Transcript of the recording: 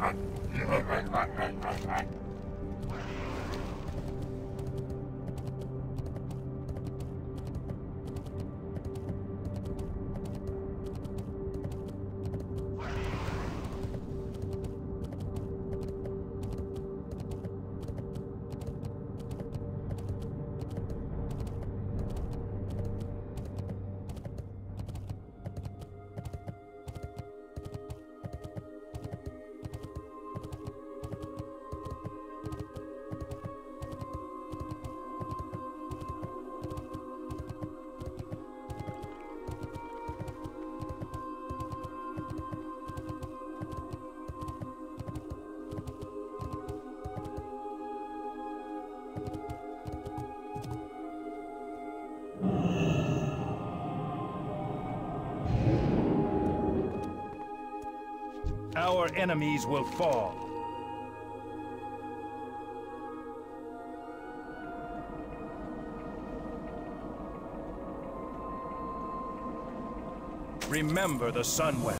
Ha ha ha ha ha ha! Our enemies will fall. Remember the Sunwell.